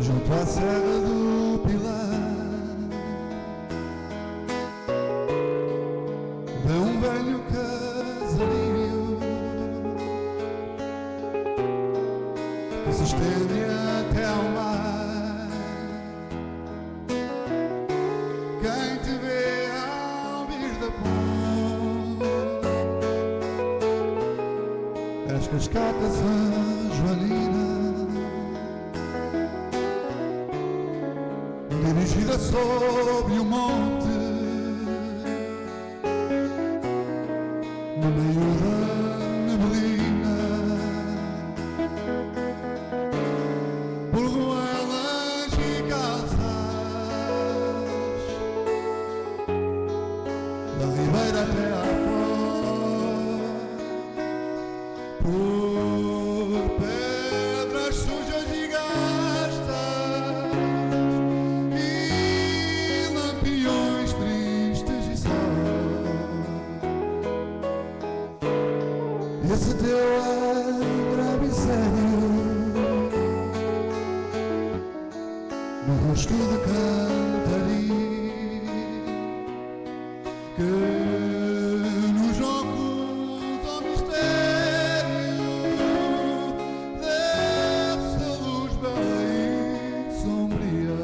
junto à Serra do Pilar. Vê um velho casalinho que se estende até ao mar. Quem te vê ao vir da ponte as cascatas São dirigida sob o monte no meio da neblina. Por ruelas e calças da ribeira até à fonte esse teu ar e sério no rosto de cantaria que nos oculta o mistério dessa luz bem sombria.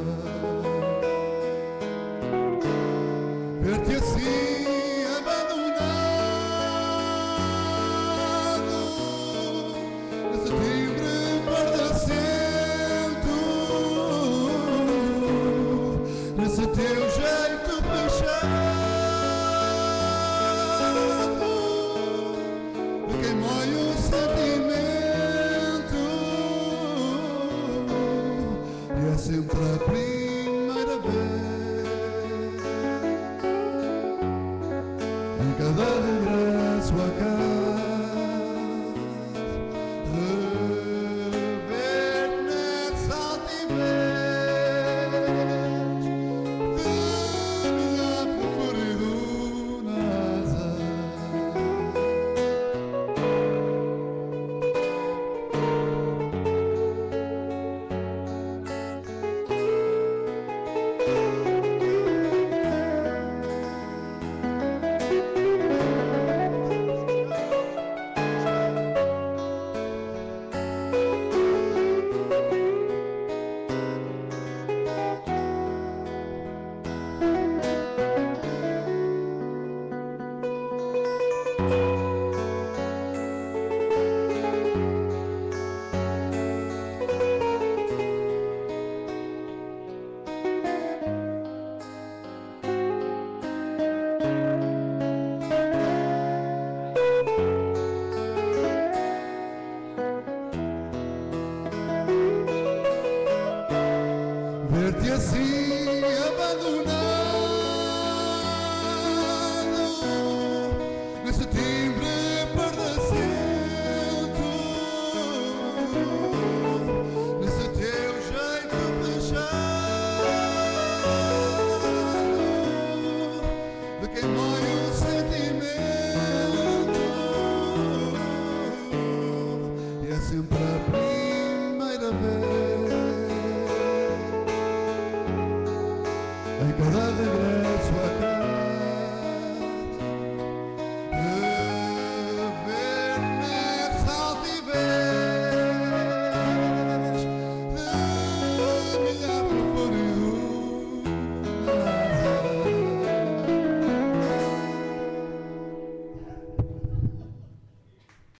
Ver-te jeito fechado mói o sentimento. E é sempre a primeira vez. Em cada regresso a casa Ver-te assim a cada regreso a